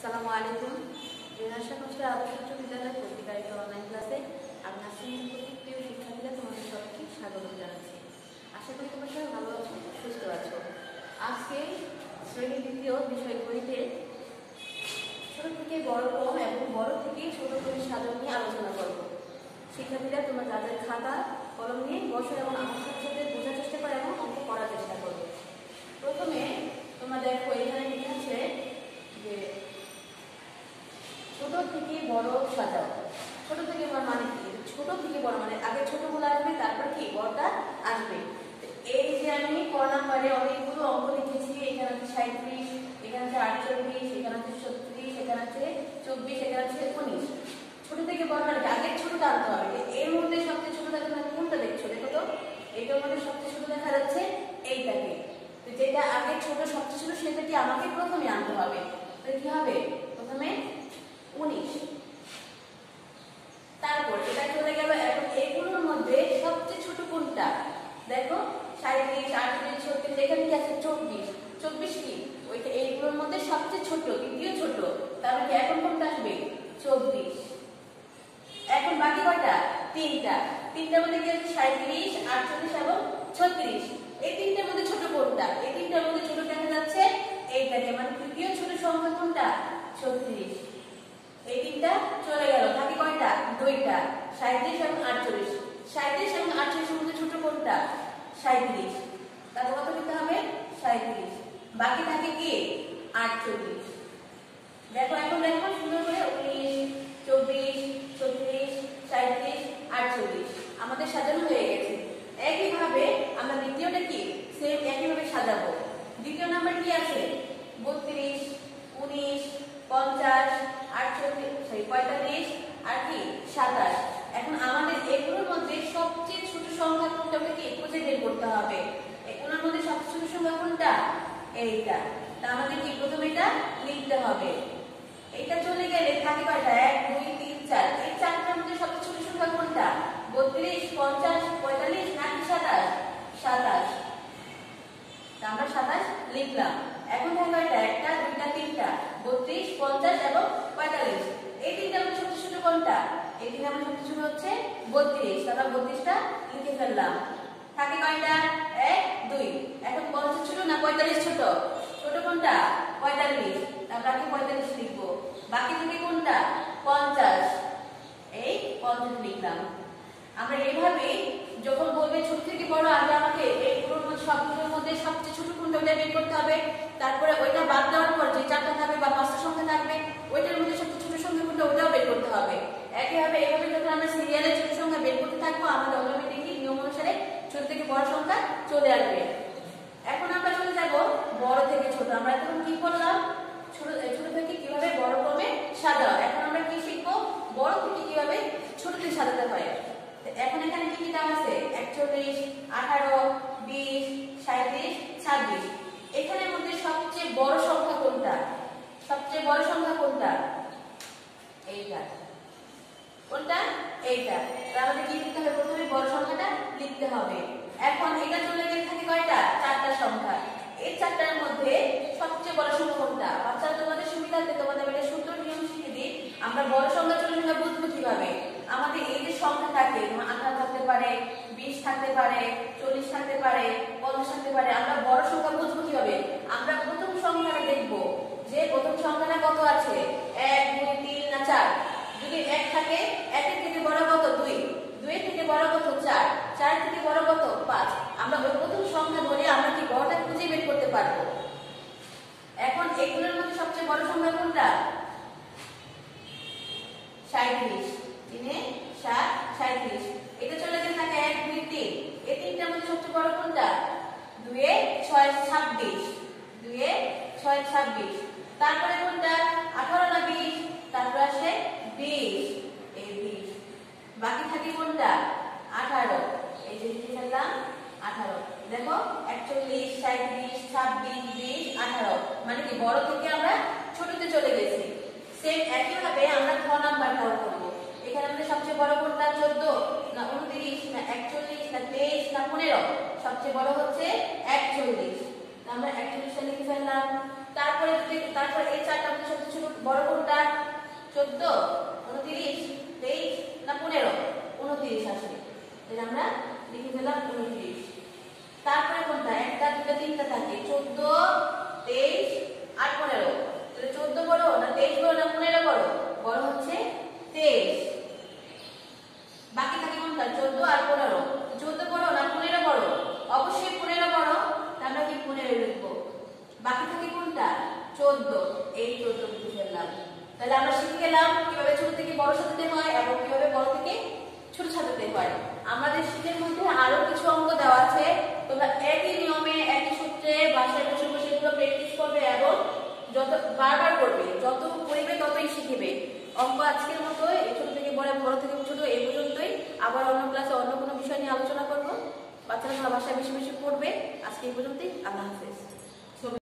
আসসালামু আলাইকুম। বিনাশা কষ্ট আদর্শ বিদ্যালয় পত্রিকারিত অনলাইন ক্লাসে আমি নাসিম প্রিয় শিক্ষার্থীরা তোমাদের সবাইকে স্বাগত জানাচ্ছি। আশা করি তোমরা সবাই ভালো আছো, সুস্থ আছো। আজকে শ্রেণি দ্বিতীয় বিষয় গণিতে ছোট থেকে বড় কম এবং বড় থেকে ছোট করে সাজানো নিয়ে আলোচনা করব। শিক্ষার্থীরা, তোমরা তাদের খাতা, কলম নিয়ে বসো এবং আমার সাথে সাথে বোঝার চেষ্টা করো এবং অঙ্ক করার চেষ্টা করো প্রথমে তোমরা দেখো এখানে লিখেছে যে ছোট থেকে বড় সাজাও। ছোট থেকে বড় মানে কি? ছোট থেকে বড় মানে আগে ছোটগুলো আসবে, তারপর কি? বড়টা আসবে। এই যে আমি ক নাম্বারে অনেকগুলো অঙ্ক লিখেছি, এখানে আছে সাঁত্রিশ এখানে আছে আটচল্লিশ, এখানে আছে ছত্রিশ, এখানে আছে চব্বিশ, এখানে আছে উনিশ। ছোট থেকে বড় মানে কি? আগে ছোটটা আনতে হবে। এর মধ্যে সবচেয়ে ছোট দেখা মানে কোনটা দেখছ? দেখো তো। এটার মধ্যে সবচেয়ে ছোট দেখা যাচ্ছে এইটাকে। তো যেটা আগে ছোট, সবচেয়ে ছোট সেটাকে আমাকে প্রথমে আনতে হবে? তো কি হবে? প্রথমে উনিশ তারপর এটা চলে গেল এখন এইগুলোর মধ্যে সবচেয়ে ছোট কোনটা দেখো সাঁত্রিশ আটত্রিশ ছত্রিশ, এখানে কি আছে? চব্বিশ। চব্বিশ কি? ওইটা এইগুলোর মধ্যে সবচেয়ে ছোট, দ্বিতীয় ছোট। তাহলে কি এখন কোনটা আসবে? চব্বিশ। এখন বাকি কয়টা? তিনটা। তিনটার মধ্যে কি আছে? সাঁত্রিশ আটচল্লিশ এবং ছত্রিশ। এই তিনটার মধ্যে ছোট কোনটা? এই তিনটার মধ্যে ছোট দেখা যাচ্ছে? এইটাকে মানে তৃতীয় ছোট সংখ্যা কোনটা? ছত্রিশ। এই তিনটা চলে গেল। থাকে কয়টা? দুইটা। সাঁত্রিশ এবং আটচল্লিশ। সাঁত্রিশ এবং আটচল্লিশের মধ্যে ছোট কোনটা? সাঁত্রিশ তাহলে কত লিখতে হবে? সাঁত্রিশ বাকি থাকে কি? আটচল্লিশ। দেখো, এখন দেখো, সুন্দর করে উনিশ, চব্বিশ, ছত্রিশ সাঁত্রিশ আটচল্লিশ। আমাদের সাজানো হয়ে গেছে। একইভাবে আমরা দ্বিতীয়টা কি? সেম একইভাবে সাজাবো। দ্বিতীয় নাম্বার কি আছে? বত্রিশ, উনিশ, পঞ্চাশ, আটচল্লিশ সরি পঁয়তাল্লিশ আর কি সাতাশ এখন আমাদের এগুলোর মধ্যে সবচেয়ে ছোট সংখ্যা কোনটা ওটা কি? খুঁজে বের করতে হবে। এগুলোর মধ্যে সবচেয়ে ছোট সংখ্যা কোনটা? এইটা। তা আমাদের কি প্রথমে এটা লিখতে হবে। এটা চলে গেলে থাকে কয়টা? এক, দুই, তিন, চার। এই চারটার মধ্যে সবচেয়ে ছোট সংখ্যা কোনটা? বত্রিশ, পঞ্চাশ, পঁয়তাল্লিশ নাকি সাতাশ? সাতাশ। তা আমরা সাতাশ লিখলাম। এখন থাকে কয়টা? একটা, দুইটা, তিনটা। বত্রিশ, পঞ্চাশ এবং পঁয়তাল্লিশ। এই মধ্যে ছোট কোনটা? এই তিনটার মধ্যে সবচেয়ে ছোট হচ্ছে বত্রিশ। তাহলে বত্রিশটা লিখে ফেললাম। থাকে কয়টা? এক, দুই। এখন পঞ্চাশ ছোট না পঁয়তাল্লিশ ছোট? ছোট কোনটা? পঁয়তাল্লিশ। আমরা কি পঁয়তাল্লিশ লিখব। বাকি থেকে কোনটা? পঞ্চাশ। এই পঞ্চাশ লিখলাম। আমরা এইভাবে যখন বলবে ছোট থেকে বড়, আগে আমাকে এইগুলোর মধ্যে সবগুলোর মধ্যে সবচেয়ে ছোট কোনটা ওইটা বের করতে হবে। তারপরে ওইটা বাদ দেওয়ার পর যে চারটা থাকবে বা পাঁচটা সংখ্যা থাকবে ওইটার মধ্যে সবচেয়ে ছোট সংখ্যা কোনটা ওটাও বের করতে হবে একইভাবে এইভাবে যখন আমরা সিরিয়ালে ছোট সংখ্যা বের করতে থাকব আমাদের অটোমেটিকলি নিয়ম অনুসারে ছোট থেকে বড় সংখ্যা চলে আসবে। এখন আমরা চলে যাব বড় থেকে ছোট। আমরা এখন কি করলাম? ছোট ছোট থেকে কীভাবে বড় ক্রমে সাজাও? এখন আমরা কি শিখব? বড় থেকে কীভাবে ছোটতে সাজাতে হয়? এখন এখানে কি কি দাম আছে? একচল্লিশ, আঠারো, বিশ সাঁত্রিশ ছাব্বিশ। এখানের মধ্যে সবচেয়ে বড় সংখ্যা কোনটা? সবচেয়ে বড় সংখ্যা কোনটা? এইটা। কোনটা? এইটা। তাহলে কি লিখতে হবে প্রথমে বড় সংখ্যাটা লিখতে হবে। এখন এটা চলে গেলে থাকে কয়টা? চারটা সংখ্যা। এই চারটার মধ্যে সবচেয়ে বড় সংখ্যা কোনটা? বাচ্চা, তোমাদের সুবিধার্থে তোমাদের একটা সুন্দর নিয়ম শিখে দিই। আমরা বড় সংখ্যা চলে গেলে বুঝব কীভাবে? আমাদের এই যে সংখ্যা থাকে আঠারো থাকতে পারে, বিশ থাকতে পারে, চল্লিশ থাকতে পারে, পঞ্চাশ থাকতে পারে, আমরা বড় সংখ্যা বুঝব কীভাবে? আমরা প্রথম সংখ্যাটা দেখব যে প্রথম সংখ্যাটা কত আছে? এক, দুই, তিন না চার? যদি এক থেকে বড় কত দুই দুই থেকে বড় কত চার চার থেকে বড় কত পাঁচ আমরা ওই প্রথম সংখ্যা ধরে আমরা কি বড়টা খুঁজে বের করতে পারব এখন এগুলোর মধ্যে সবচেয়ে বড় সংখ্যা কোনটা সাঁত্রিশ তিনে সাত সাঁত্রিশ এটা চলে গেলে থাকে এক দুই তিন। এই তিনটার মধ্যে সবচেয়ে বড় কোনটা? দুয়ে ছয় ছাব্বিশ। দুয়ে ছয় ছাব্বিশ। তারপরে কোনটা? আঠারো না বিশ? তারপর আসে বিশ। এই বিশ। বাকি থাকে কোনটা? আঠারো। এই যে লিখে ফেললাম, আঠারো। দেখো, একচল্লিশ সাঁত্রিশ ছাব্বিশ, বিশ, আঠারো। মানে কি, বড় থেকে আমরা ছোটতে চলে গেছি। সেম একইভাবে আমরা ছ নাম্বারটাও করব। এখানে আমাদের সবচেয়ে বড় কোনটা? চোদ্দ? না, উনত্রিশ? না, একচল্লিশ? না, তেইশ? না, পনেরো? সবচেয়ে বড় হচ্ছে একচল্লিশ। আমরা একচল্লিশটা লিখে ফেললাম। তারপরে যদি তারপরে এই চারটা মধ্যে সবচেয়ে বড় কোনটা চোদ্দ উনত্রিশ তেইশ না পনেরো উনত্রিশ আসে তাহলে আমরা লিখে ফেলাম উনত্রিশ তারপরে কোনটা একটা দুটো তিনটা থাকে চোদ্দ তেইশ আর পনেরো তাহলে চোদ্দ বড় না তেইশ বড় না পনেরো বড় বড় হচ্ছে তেইশ বাকি থাকে কোনটা চোদ্দ আর পনেরো চোদ্দ বড় না পনেরো বড় অবশ্যই পনেরো বড় তা আমরা কি পনেরো লিখব বাকি থাকে কোনটা চোদ্দ এই চোদ্দ লিখে ফেললাম তাহলে আমরা শিখে গেলাম কীভাবে ছোট থেকে বড় সাজাতে হয় এবং কীভাবে বড় থেকে ছোট সাজাতে হয়। আমাদের শীতের মধ্যে আরও কিছু অঙ্ক দেওয়া আছে। তোমরা একই নিয়মে, একই সূত্রে বাসায় বসে বসে এগুলো প্র্যাকটিস করবে এবং যত বারবার করবে, যত পড়বে ততই শিখবে। অঙ্ক আজকের মতো এই ছোট থেকে বড় বড় থেকে ছোট এই পর্যন্তই। আবার অন্য ক্লাসে অন্য কোনো বিষয় নিয়ে আলোচনা করব। বাচ্চারা বাসায় বেশি বেশি পড়বে। আজকে এই পর্যন্তই। আল্লাহ হাফেজ।